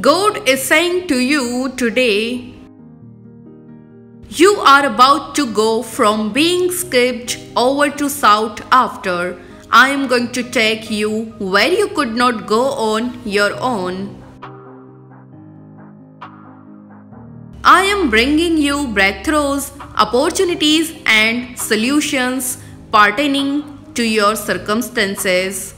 God is saying to you today, you are about to go from being skipped over to sought after. I am going to take you where you could not go on your own. I am bringing you breakthroughs, opportunities, and solutions pertaining to your circumstances.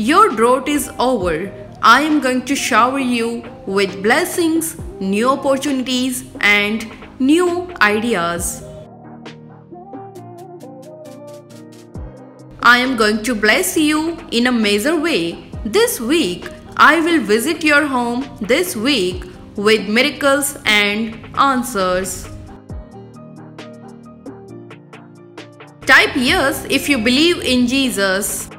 Your drought is over. I am going to shower you with blessings, new opportunities, and new ideas. I am going to bless you in a major way. This week, I will visit your home this week with miracles and answers. Type yes if you believe in Jesus.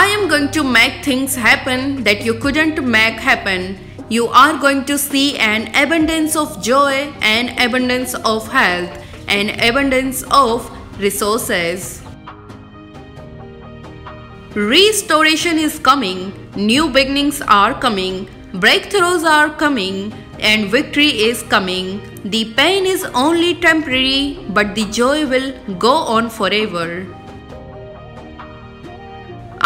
I am going to make things happen that you couldn't make happen. You are going to see an abundance of joy, an abundance of health, an abundance of resources. Restoration is coming, new beginnings are coming, breakthroughs are coming, and victory is coming. The pain is only temporary, but the joy will go on forever.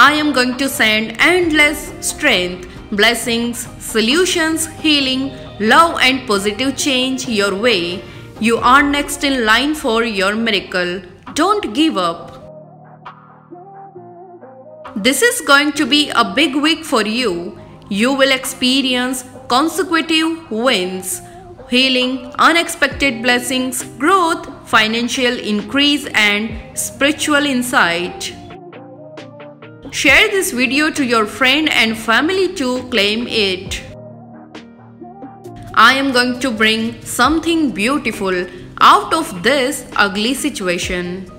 I am going to send endless strength, blessings, solutions, healing, love, and positive change your way. You are next in line for your miracle. Don't give up. This is going to be a big week for you. You will experience consecutive wins, healing, unexpected blessings, growth, financial increase, and spiritual insight. Share this video to your friend and family to claim it. I am going to bring something beautiful out of this ugly situation.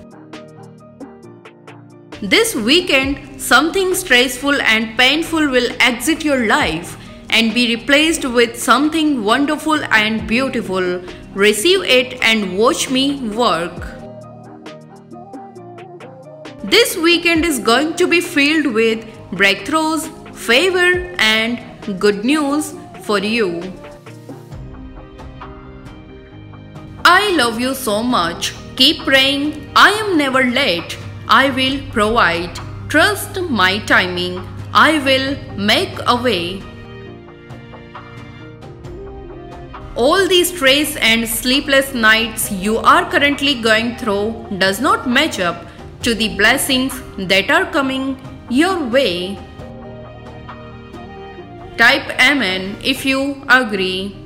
This weekend, something stressful and painful will exit your life and be replaced with something wonderful and beautiful. Receive it and watch me work. This weekend is going to be filled with breakthroughs, favor, and good news for you. I love you so much. Keep praying. I am never late. I will provide. Trust my timing. I will make a way. All the stress and sleepless nights you are currently going through does not match up to the blessings that are coming your way. Type Amen if you agree.